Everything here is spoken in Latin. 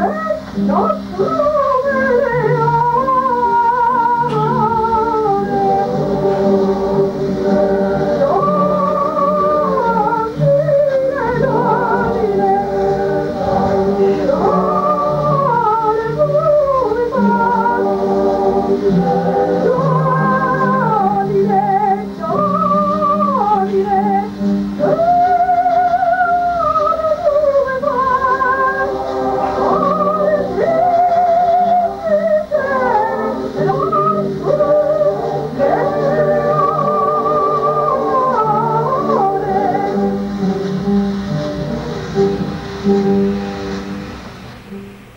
est nostrum eleare. Domine, Domine, Thank you.